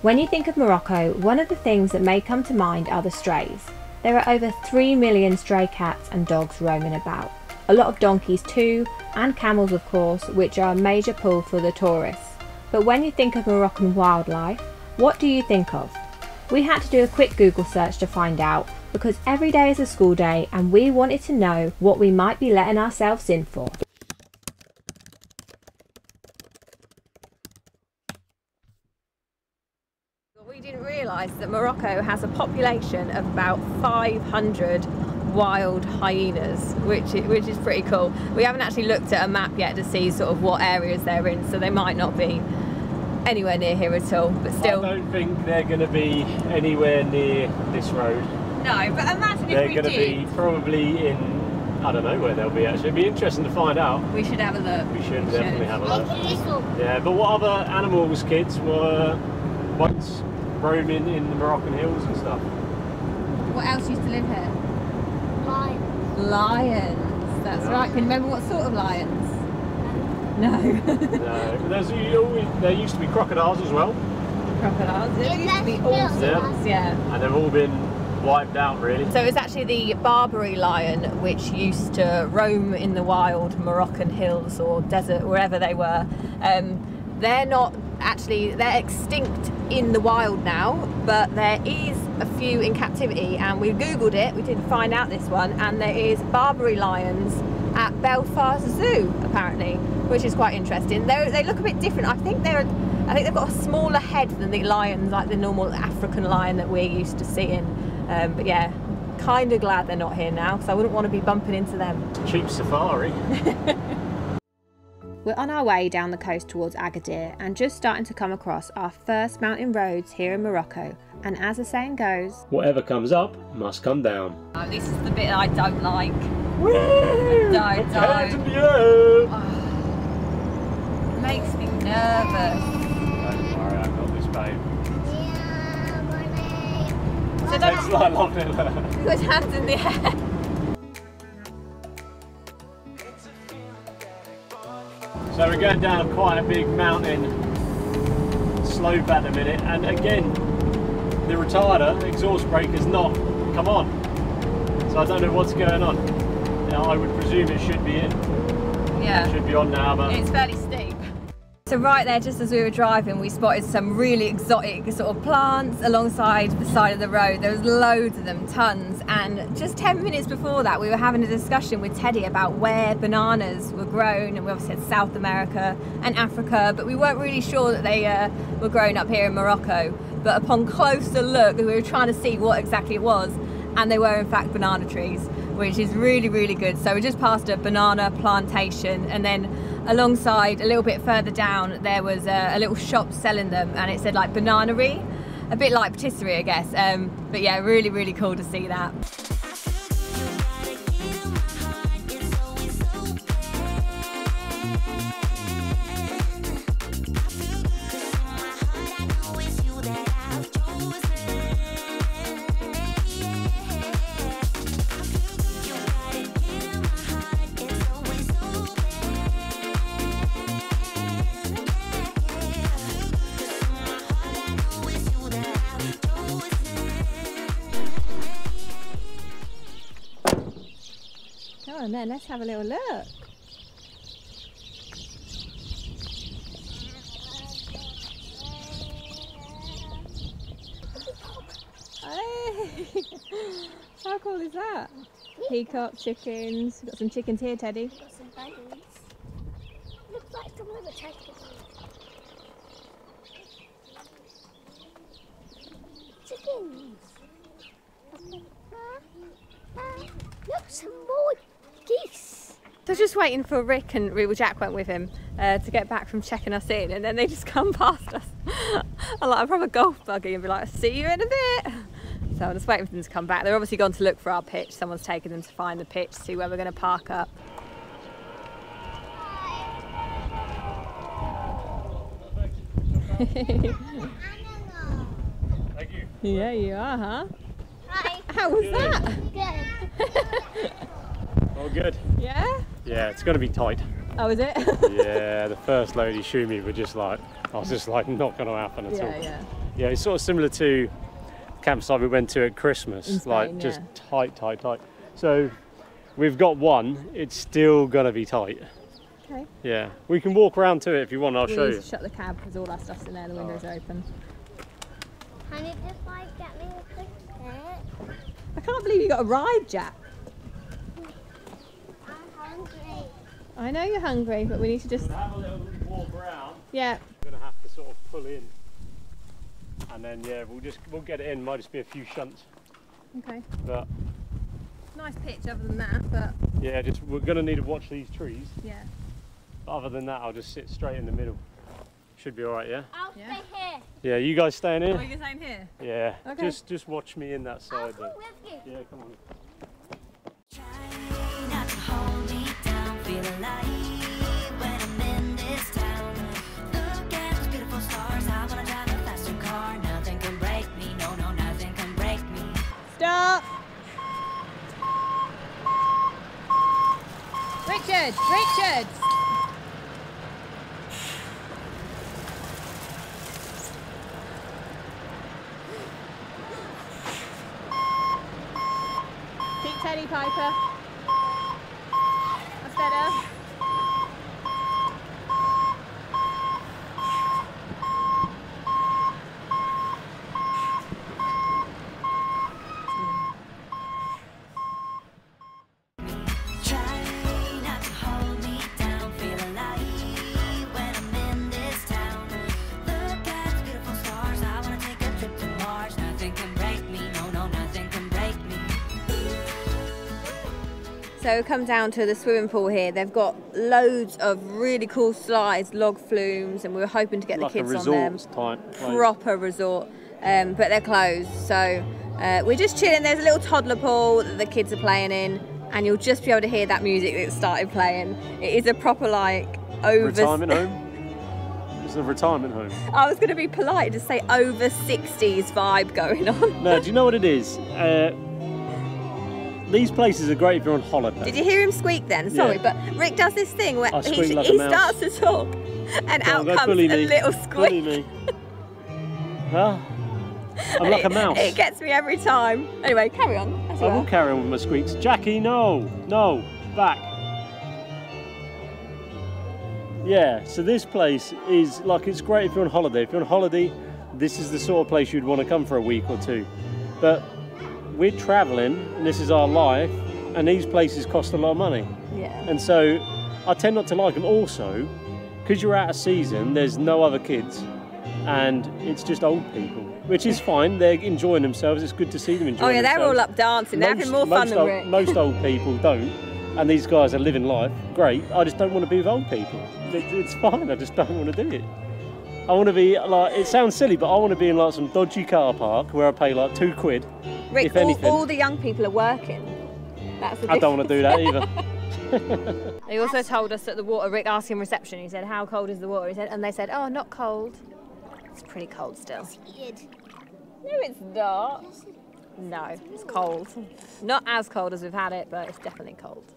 When you think of Morocco, one of the things that may come to mind are the strays. There are over 3 million stray cats and dogs roaming about. A lot of donkeys too, and camels of course, which are a major pull for the tourists. But when you think of Moroccan wildlife, what do you think of? We had to do a quick Google search to find out because every day is a school day and we wanted to know what we might be letting ourselves in for. We didn't realise that Morocco has a population of about 500 wild hyenas, which is, which is pretty cool. We haven't actually looked at a map yet to see sort of what areas they're in, so they might not be anywhere near here at all. But still, I don't think they're going to be anywhere near this road. no. But imagine if They're if we going to be probably in. I don't know where they'll be actually. It'd be interesting to find out. We should have a look. We should We definitely should. have a look. Yeah, but what other animals, kids, were once roaming in the Moroccan hills and stuff? What else used to live here? Lion. Lions. That's Yeah. right. Can you remember what sort of lions? No. No, but there's always, there used to be crocodiles as well, Crocodiles. There used to be that's all still- sorts. Yeah. and they've all been wiped out really. So it's actually the Barbary lion which used to roam in the wild Moroccan hills or desert, wherever they were. Um, they're not actually, they're extinct in the wild now, but there is a few in captivity and we googled it, we didn't find out this one, and there is Barbary lions at Belfast Zoo apparently, which is quite interesting. They they look a bit different. I think they're I think they've got a smaller head than the lions, like the normal African lion that we're used to seeing. Um, but yeah, kind of glad they're not here now because I wouldn't want to be bumping into them. Cheap safari. We're on our way down the coast towards Agadir and just starting to come across our first mountain roads here in Morocco. And as the saying goes, Whatever comes up must come down. oh, this is the bit I don't like. Woo! Don't, Put don't. in the air. Ah. It makes me nervous. Don't worry, I've got this, babe. Yeah. So don't like lovely. put your hands in the air. So we're going down quite a big mountain slope at the minute, and again, the retarder exhaust brake has not come on. So I don't know what's going on. Now I would presume it should be in, Yeah. It should be on now, but It's fairly steep. So right there, just as we were driving, we spotted some really exotic sort of plants alongside the side of the road. There was loads of them, tons. And just 10 minutes before that, we were having a discussion with Teddy about where bananas were grown. And we obviously had South America and Africa, but we weren't really sure that they uh, were grown up here in Morocco. But upon closer look, we were trying to see what exactly it was. And they were in fact banana trees, which is really, really good. So we just passed a banana plantation and then alongside a little bit further down there was a, a little shop selling them and it said like bananery a bit like patisserie i guess. Um, but yeah really really cool to see that Then, let's have a little look. How cool is that? Peacock, chickens. We've got some chickens here, Teddy. Got some bunnies. Looks like someone attacked it. Chickens. Look, some more geese. So just waiting for Rick and well, Jack went with him uh, to get back from checking us in, and then they just come past us. I like a proper golf buggy and be like, "See you in a bit." So I'm just waiting for them to come back. They're obviously gone to look for our pitch. Someone's taken them to find the pitch, see where we're going to park up. thank you. Yeah, you are, huh? Hi. How was that? Good. All good. Yeah. Yeah, it's going to be tight. Oh, is it? yeah, the first load he shooed me were just like, I was just like, not going to happen at all. yeah, yeah. Yeah, it's sort of similar to the campsite we went to at Christmas, Spain, like just yeah. tight, tight, tight. So we've got one. It's still gonna be tight. Okay. Yeah, we can walk around to it if you want. I'll we show need you. to shut the cab because all our stuff's in there. The windows are open. Can you just like get me a quick? I can't believe you got a ride, Jack. I'm hungry. I know you're hungry, but we need to just Have a little walk around. yeah. We're gonna have to sort of pull in, and then yeah, we'll just we'll get it in. Might just be a few shunts, Okay. but Nice pitch other than that, but yeah, just we're gonna need to watch these trees. yeah. But other than that, I'll just sit straight in the middle. Should be all right, yeah. I'll Yeah. stay here. Yeah, you guys staying Oh, here. you're saying here? Yeah, Okay. just just watch me in that I'll side. come with you. Yeah, come on. Richard! Richard! Keep Teddy, Piper. That's better. So come down to the swimming pool here. They've got loads of really cool slides, log flumes, and we were hoping to get Like the kids on them. type. place. Proper resort, um, but they're closed. So uh, we're just chilling. There's a little toddler pool that the kids are playing in, and you'll just be able to hear that music that started playing. It is a proper like over. Retirement home. It's a retirement home. I was going to be polite to say over 60s vibe going on. No, do you know what it is? Uh, these places are great if you're on holiday. Did you hear him squeak then? Sorry, Yeah. but Rick does this thing where I he, like he starts to talk, and Go out comes a little squeak. huh? I'm like a mouse. It gets me every time. Anyway, carry on. I will are. carry on with my squeaks. Jackie, no, no, back. Yeah, so this place is like it's great if you're on holiday. If you're on holiday, this is the sort of place you'd want to come for a week or two. But we're traveling, and this is our life, and these places cost a lot of money. Yeah. And so I tend not to like them. Also, because you're out of season, there's no other kids, and it's just old people, which is fine. They're enjoying themselves. It's good to see them enjoying Oh yeah, they're all up dancing. They're having more fun than old, Rick. most old people don't, and these guys are living life. Great. I just don't want to be with old people. It's fine. I just don't want to do it. I want to be like. It sounds silly, but I want to be in like some dodgy car park where I pay like two quid. Rick, if all, anything. all the young people are working. That's the I don't want to do that either. They also told us that the water. Rick asked him reception. He said, "How cold is the water?" He said, and they said, "Oh, not cold. It's pretty cold still." Weird. No, it's not. No, it's cold. Not as cold as we've had it, but it's definitely cold.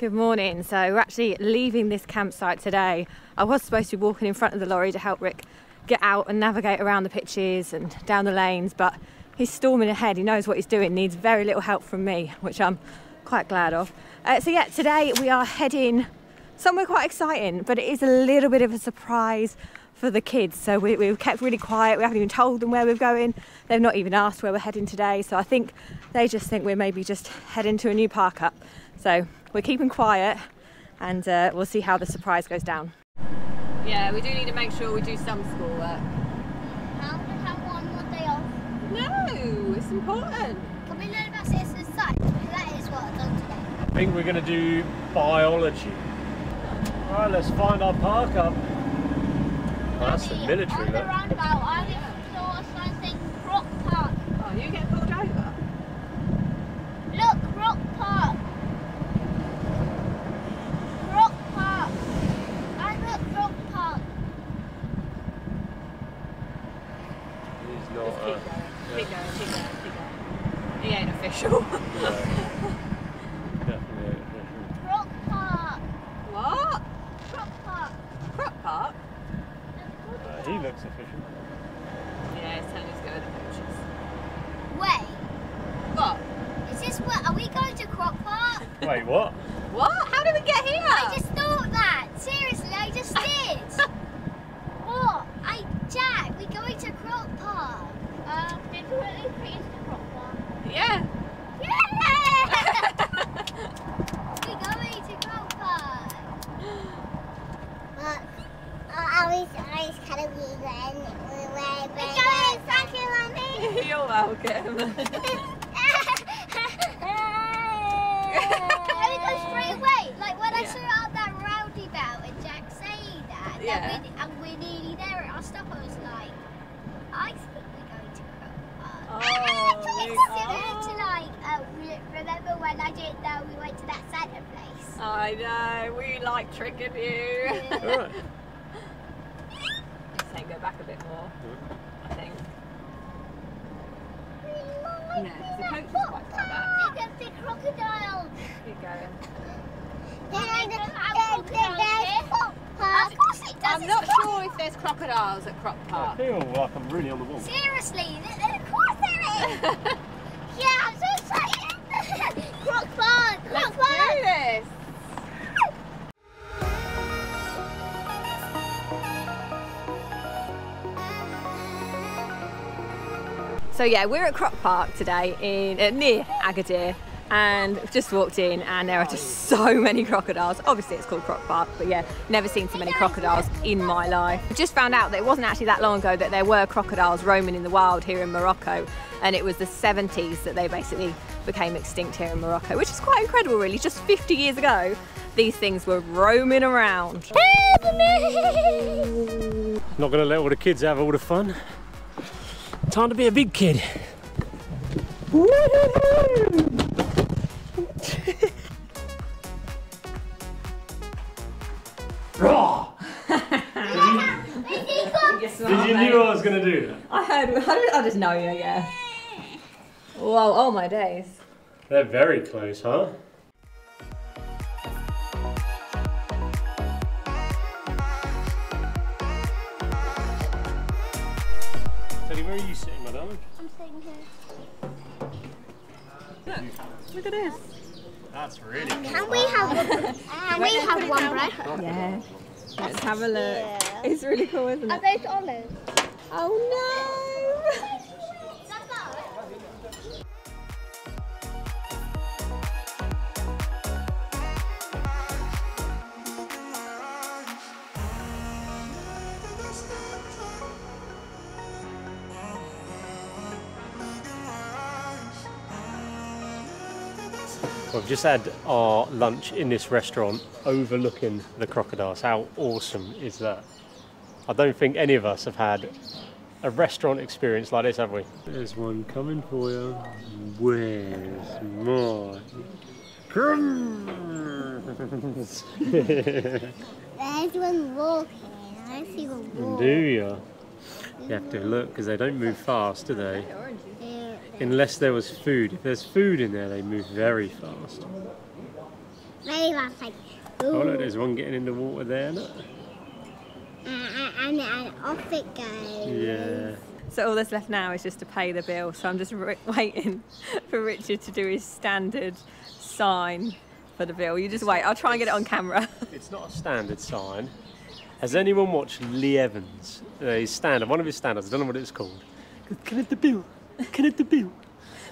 Good morning. So we're actually leaving this campsite today. I was supposed to be walking in front of the lorry to help Rick get out and navigate around the pitches and down the lanes, but he's storming ahead. He knows what he's doing. Needs very little help from me, which I'm quite glad of. Uh, so yeah, today we are heading somewhere quite exciting, but it is a little bit of a surprise for the kids. So we, we've kept really quiet. We haven't even told them where we're going. They've not even asked where we're heading today. So I think they just think we're maybe just heading to a new park up. So we're keeping quiet and uh, we'll see how the surprise goes down. Yeah, we do need to make sure we do some schoolwork. How to have one more day off. No, it's important. Can we learn about citizen science? That is what I've done today. I think we're going to do biology. Right, let's find our park up. that's the military, On the look. roundabout, I just saw a sign saying Croc Park. Oh, you get pulled over? Look, Croc Park. Croc Park. I look Croc Park. He's not. Just Uh, keep going. Keep going, keep going, keep going. He ain't official. no. Definitely. official. Croc Park. what? Croc Park. Croc Park? Uh, he looks official. Yeah, he's telling us to go with the coaches. Wait, What? is this where, are we going to Croc Park? Wait, what? What? How did we get here? I just thought that. Seriously, I just did. what? I, Jack, we going to Croc Park. Um, did we really please to Croc Park? Yeah. Yeah! we going to Croc Park. But uh, I was I was kind of weird when we were We're going, thank you, Mummy. You're welcome. Can we go straight away? Like when I Yeah. saw out that roundabout and Jack saying that, that Yeah. we're, and we're nearly there at our stop, I was like, I think we're going to Croc Park. Oh, Actually, you it's similar are. to like, uh, re- remember when I didn't know we went to that Santa place? I know, we like tricking you. Alright. Just say go back a bit more, I think. No, 'cause the coach is quite far back. Look at the crocodile. Keep going. Of course it does. I'm not sure if there's crocodiles at Croc Park. I feel like I'm really on the wall. Seriously, th- th- of course there is. So yeah, we're at Croc Park today in uh, near Agadir and we've just walked in and there are just so many crocodiles. Obviously it's called Croc Park, but yeah, never seen so many crocodiles in my life. Just found out that it wasn't actually that long ago that there were crocodiles roaming in the wild here in Morocco and it was the 70s that they basically became extinct here in Morocco, which is quite incredible really. Just 50 years ago, these things were roaming around. Not gonna let all the kids have all the fun. Time to be a big kid. Raw! Did you knew I was gonna do that? I heard, how did I just know you, yeah. Whoa, oh my days. They're very close, huh? Where are you sitting, my darling? I'm sitting here. Look at this. That's really cool. Can we have? Can we have one bread? Yeah. Let's have a look. It's really cool, isn't it? Are it? those olives? Oh just had our lunch in this restaurant overlooking the crocodiles. How awesome is that? I don't think any of us have had a restaurant experience like this, have we? There's one coming for you. Where's my crumbs? There's one walking. I see one Do you? You have to look because they don't move fast, do they? There- Unless there was food. If there's food in there, they move very fast. Maybe that's like. Oh, look, there's one getting in the water there. Look. and, and, and off it goes. Yeah. So all that's left now is just to pay the bill. So I'm just waiting for Richard to do his standard sign for the bill. You just wait. I'll try and get it on camera. It's not a standard sign. Has anyone watched Lee Evans? Uh, his standard, one of his standards, I don't know what it's called. Can I have the bill? Can it have the bill?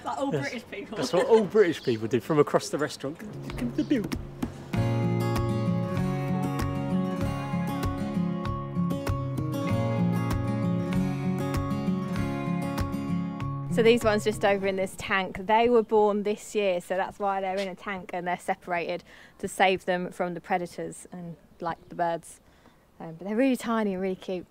like all British people. That's what all British people do from across the restaurant. Can I have the bill? So these ones just over in this tank, they were born this year, so that's why they're in a tank and they're separated to save them from the predators and like the birds. Um, but they're really tiny and really cute.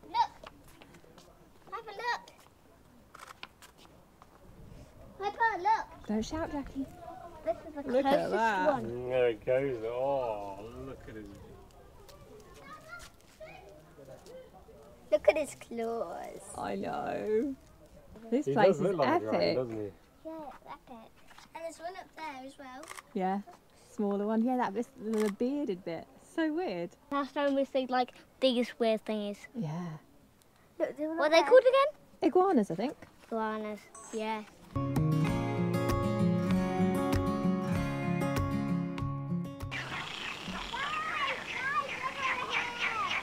Look, Don't shout, Jackie. This is the Look at closest that. one. There it goes. Oh, look at his. Look at his claws. I know. This He place does is look like a dragon, epic. doesn't he? Yeah, epic. And there's one up there as well. Yeah, smaller one. Yeah, that was the bearded bit. So weird. Last time we see like these weird thingies. Yeah. Look, what are they called again? Iguanas, I think. Iguanas. Yeah.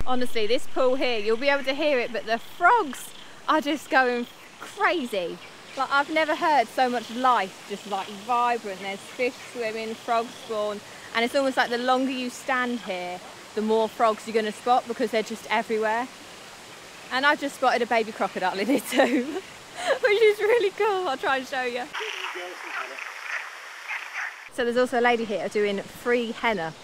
Honestly, this pool here, you'll be able to hear it, but the frogs are just going crazy. Like I've never heard so much life, just like vibrant. There's fish swimming, frogs spawn, and it's almost like the longer you stand here, the more frogs you're going to spot because they're just everywhere. And I've just spotted a baby crocodile in it too, which is really cool. I'll try and show you. So there's also a lady here doing free henna.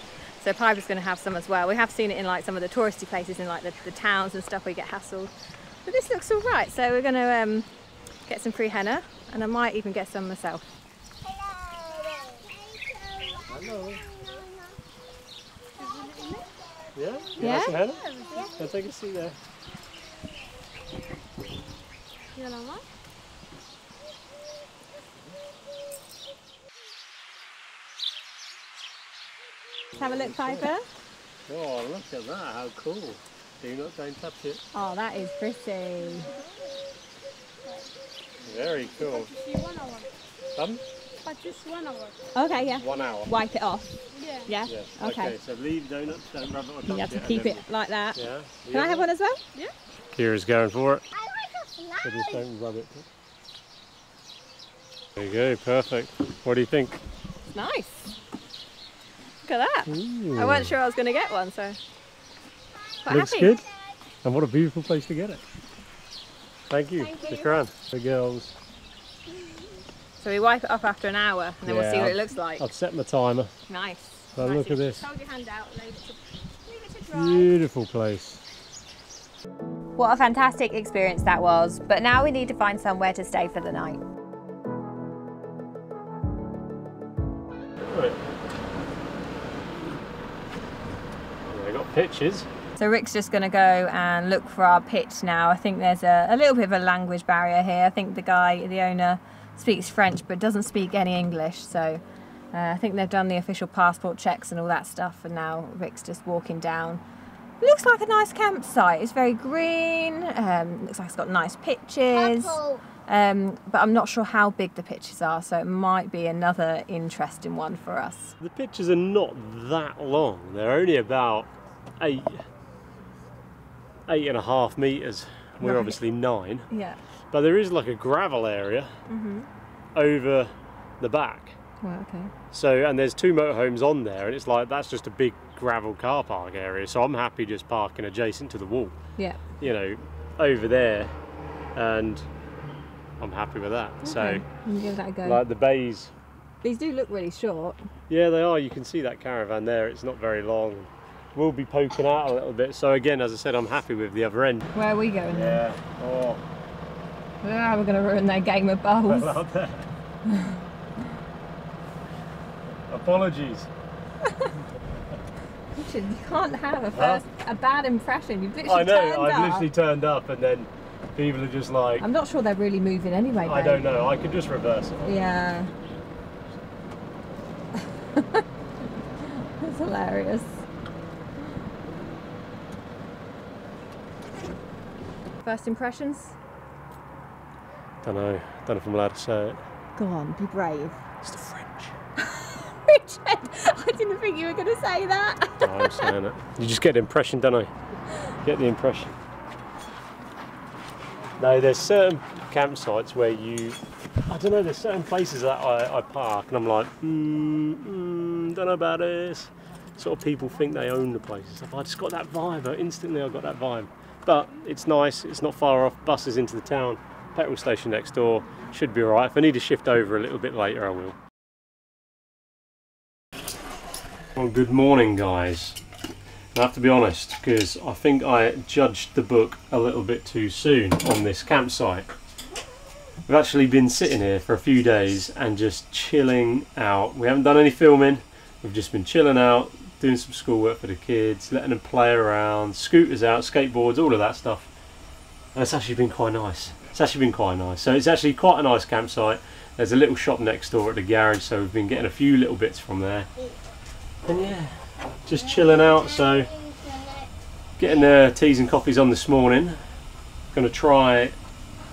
So Piper's going to have some as well. We have seen it in like some of the touristy places in like the, the towns and stuff where you get hassled. But this looks all right. So we're going to um, get some free henna and I might even get some myself. Hello. Yeah? You Yeah? like some henna? Yeah, take a seat there. Let's have a look, Piper. Oh, look at that. How cool. Do you not don't touch it. Oh, that is pretty. Very cool. Um, But just one hour. Okay, yeah. one hour. Wipe it off. Yeah. Yeah? Yes. Okay. So leave donuts, don't rub it or touch You have to and keep it like that. Yeah. Can I have one as well? Yeah. Kira's going for it. I like a So just don't rub it. There you go. Perfect. What do you think? It's nice. Look at that. I weren't sure I was going to get one, so. Quite Looks happy. good. And what a beautiful place to get it. Thank you. Shukran. The girls. So we wipe it off after an hour and then we'll see what it looks like. I've set my timer. Nice. So nice. look at this. Hold your hand out, leave it to, leave it to dry. Beautiful place. What a fantastic experience that was, but now we need to find somewhere to stay for the night. Right. I got pictures. So Rick's just going to go and look for our pitch now. I think there's a, a little bit of a language barrier here. I think the guy, the owner, speaks French but doesn't speak any English. So uh, I think they've done the official passport checks and all that stuff, and now Rick's just walking down. It looks like a nice campsite. It's very green. Um, looks like it's got nice pitches. Um, but I'm not sure how big the pitches are, so it might be another interesting one for us. The pitches are not that long. They're only about eight, eight and a half meters. We're Right. obviously nine, Yeah. but there is like a gravel area mm-hmm. over the back. Well, okay. So, and there's two motorhomes on there, and it's like that's just a big gravel car park area. So I'm happy just parking adjacent to the wall, Yeah. you know, over there, and I'm happy with that. Okay. We'll give that a go. Like the bays, These do look really short. yeah, they are. You can see that caravan there. It's not very long. We'll be poking out a little bit. So again, as I said, I'm happy with the other end. Where are we going then? Yeah. Oh, Ah, we're going to ruin their game of bowls. well out there. Apologies. Richard, you can't have a first a bad impression. You've literally I know. turned I've up. literally turned up, and then people are just like, I'm not sure they're really moving anyway. I babe. don't know. I could just reverse it. Yeah. That's hilarious. First impressions? Don't know. Don't know if I'm allowed to say it. Go on, be brave. It's the French. Richard, I didn't think you were going to say that. No, I'm saying it. You just get the impression, don't I? Get the impression. No, there's certain campsites where you, I don't know, there's certain places that I, I park and I'm like, mm, mm, don't know about this. Sort of people think they own the place and stuff. I just got that vibe. I- Instantly, I got that vibe. But it's nice. It's not far off. Buses into the town. Petrol station next door. Should be alright. If I need to shift over a little bit later, I will. Well, good morning, guys. I have to be honest because I think I judged the book a little bit too soon on this campsite. We've actually been sitting here for a few days and just chilling out. We haven't done any filming. We've just been chilling out, doing some schoolwork for the kids, letting them play around, scooters out, skateboards, all of that stuff. And it's actually been quite nice. It's actually been quite nice. So it's actually quite a nice campsite. There's a little shop next door at the garage, so we've been getting a few little bits from there. And yeah, just chilling out. So getting the teas and coffees on this morning. Going to try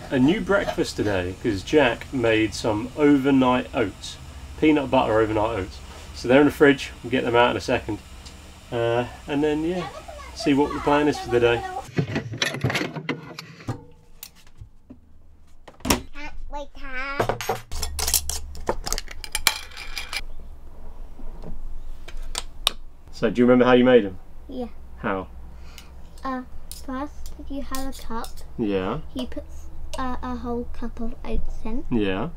a new breakfast today because Jack made some overnight oats, peanut butter overnight oats. So they're in the fridge. We'll get them out in a second, uh, and then yeah, see what the plan is for the day. Can't wait to have. So do you remember how you made them? Yeah. How? Uh, first you have a cup. Yeah, He puts uh, a whole cup of oats in. yeah.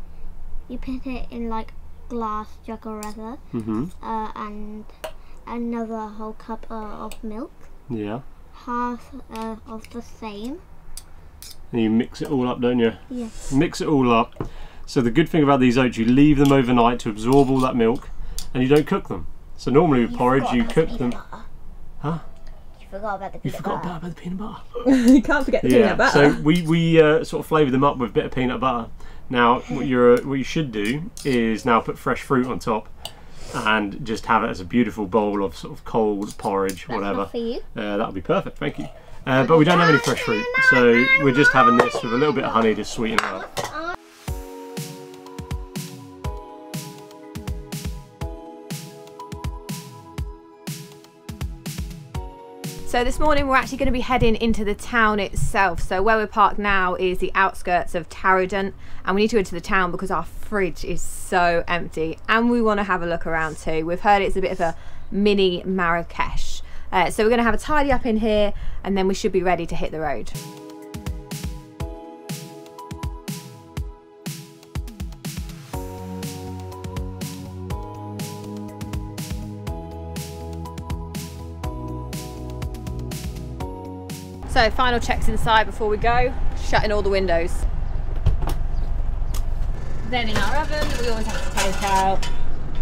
You put it in like glass jug or whatever, Mhm. uh, and another whole cup uh, of milk. Yeah. Half uh, of the same. And you mix it all up, don't you? Yes. Mix it all up. So the good thing about these oats, you leave them overnight to absorb all that milk, and you don't cook them. So normally with porridge, you cook them. Huh? You forgot about the peanut butter. You forgot butter. about the peanut butter. you can't forget the peanut butter. So we we uh, sort of flavoured them up with a bit of peanut butter. Now what you're what you should do is now put fresh fruit on top, and just have it as a beautiful bowl of sort of cold porridge, That's whatever. for you. Uh, that would be perfect. Thank you. Uh, but we don't have any fresh fruit, so we're just having this with a little bit of honey to sweeten it up. So this morning we're actually going to be heading into the town itself. So where we're parked now is the outskirts of Taroudant and we need to go to the town because our fridge is so empty and we want to have a look around too. We've heard it's a bit of a mini Marrakesh. Uh, so we're going to have a tidy up in here and then we should be ready to hit the road. So final checks inside before we go, shutting all the windows. Then in our oven, we always have to take out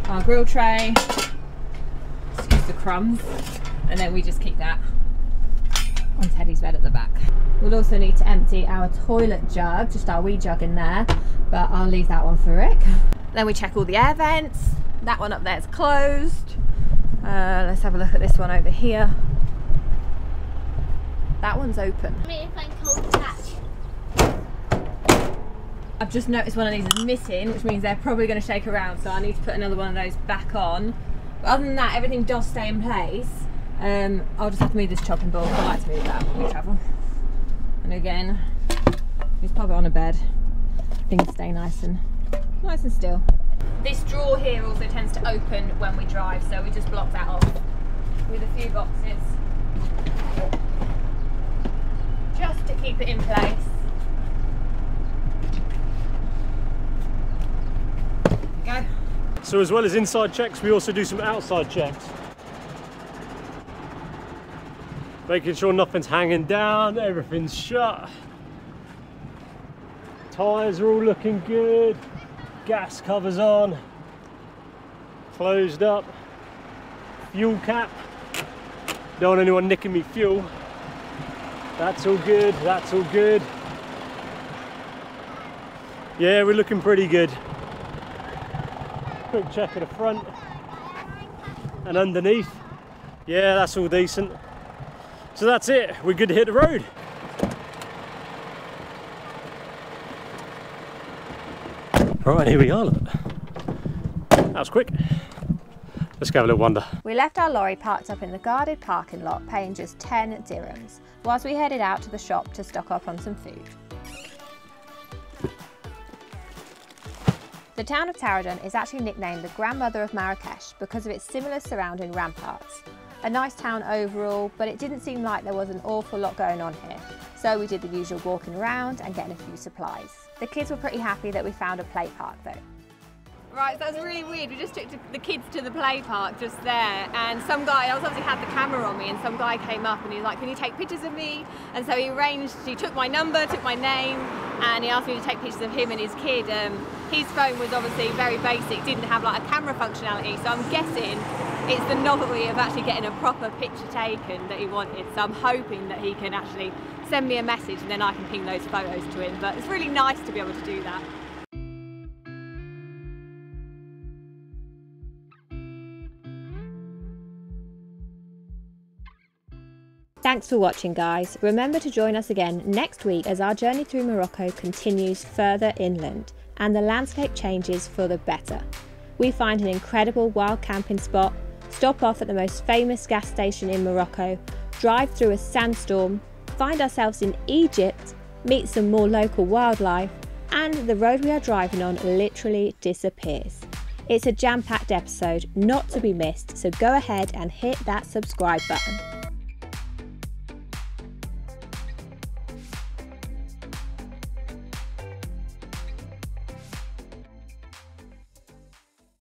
our grill tray, excuse the crumbs, and then we just keep that on Teddy's bed at the back. We'll also need to empty our toilet jug, just our wee jug in there, but I'll leave that one for Rick. Then we check all the air vents. That one up there is closed. Uh, let's have a look at this one over here. That one's open. Me if I'm cold touch. I've just noticed one of these is missing, which means they're probably going to shake around, so I need to put another one of those back on. But other than that, everything does stay in place. Um, I'll just have to move this chopping board. I like to move that when we travel. And again, just pop it on a bed. Things stay nice and nice and still. This drawer here also tends to open when we drive, so we just block that off with a few boxes. Just to keep it in place. Go. So as well as inside checks, we also do some outside checks. Making sure nothing's hanging down, everything's shut. Tyres are all looking good. Gas covers on. Closed up. Fuel cap. Don't want anyone nicking me fuel. That's all good, that's all good. Yeah, we're looking pretty good. Quick check at the front and underneath. Yeah, that's all decent. So that's it. We're good to hit the road. Right, here we are. That was quick. Let's go have a little wander. We left our lorry parked up in the guarded parking lot, paying just 10 dirhams, whilst we headed out to the shop to stock up on some food. The town of Taroudant is actually nicknamed the grandmother of Marrakesh because of its similar surrounding ramparts. A nice town overall, but it didn't seem like there was an awful lot going on here. So we did the usual walking around and getting a few supplies. The kids were pretty happy that we found a play park though. Right, so that was really weird. We just took the kids to the play park just there, and some guy, I was obviously had the camera on me, and some guy came up and he was like, Can you take pictures of me? And so he arranged, he took my number, took my name, and he asked me to take pictures of him and his kid. Um, his phone was obviously very basic, didn't have like a camera functionality, so I'm guessing it's the novelty of actually getting a proper picture taken that he wanted. So I'm hoping that he can actually send me a message and then I can ping those photos to him. But it's really nice to be able to do that. Thanks for watching guys. Remember to join us again next week as our journey through Morocco continues further inland and the landscape changes for the better. We find an incredible wild camping spot, stop off at the most famous gas station in Morocco, drive through a sandstorm, find ourselves in Egypt, meet some more local wildlife, and the road we are driving on literally disappears. It's a jam packed episode not to be missed, so go ahead and hit that subscribe button.